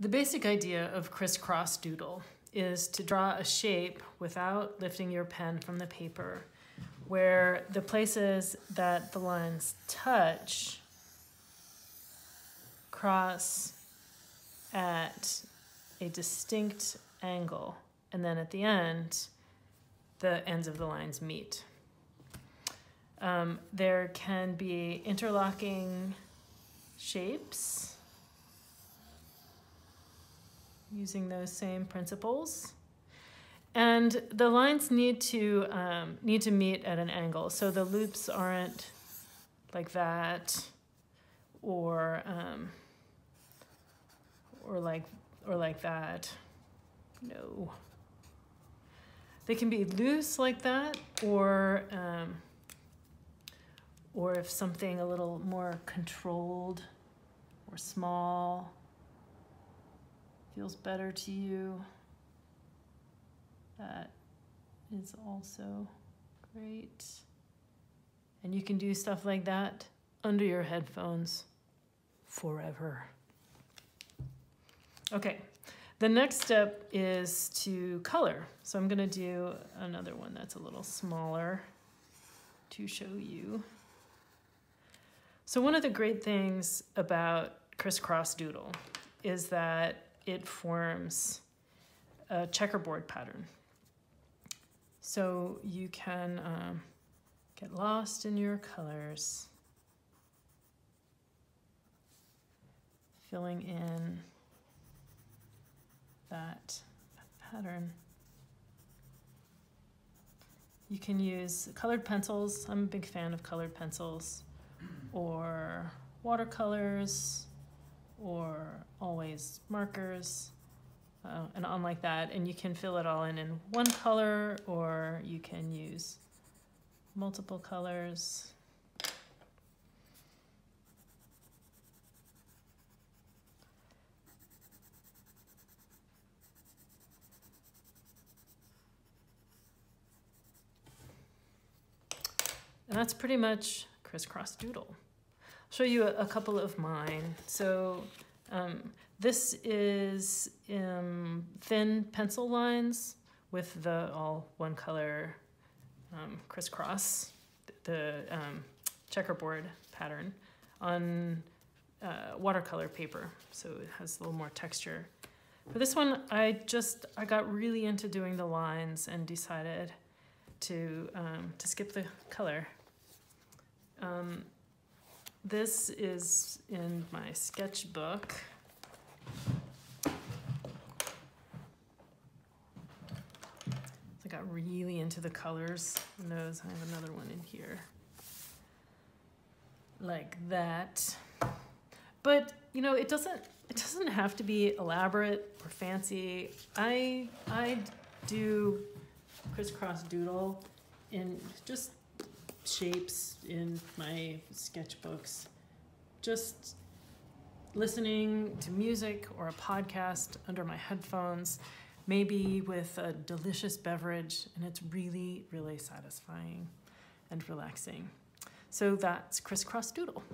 The basic idea of crisscross doodle is to draw a shape without lifting your pen from the paper where the places that the lines touch cross at a distinct angle and then at the end the ends of the lines meet. Um, there can be interlocking shapes using those same principles. And the lines need to um, need to meet at an angle. So the loops aren't like that or um, or like or like that. No. They can be loose like that or um, or if something a little more controlled or small feels better to you, that is also great. And you can do stuff like that under your headphones forever. Okay, the next step is to color. So I'm gonna do another one that's a little smaller to show you. So one of the great things about crisscross doodle is that it forms a checkerboard pattern. So you can um, get lost in your colors, filling in that pattern. You can use colored pencils. I'm a big fan of colored pencils or watercolors or always markers uh, and on like that and you can fill it all in in one color or you can use multiple colors and that's pretty much crisscross doodle. I'll show you a, a couple of mine. So um, this is um, thin pencil lines with the all one color um, crisscross, the um, checkerboard pattern on uh, watercolor paper. So it has a little more texture. For this one, I just, I got really into doing the lines and decided to, um, to skip the color. Um, this is in my sketchbook. I got really into the colors in those. I have another one in here. Like that. But, you know, it doesn't it doesn't have to be elaborate or fancy. I I do crisscross doodle in just shapes in my sketchbooks. Just listening to music or a podcast under my headphones, maybe with a delicious beverage, and it's really, really satisfying and relaxing. So that's Crisscross Doodle.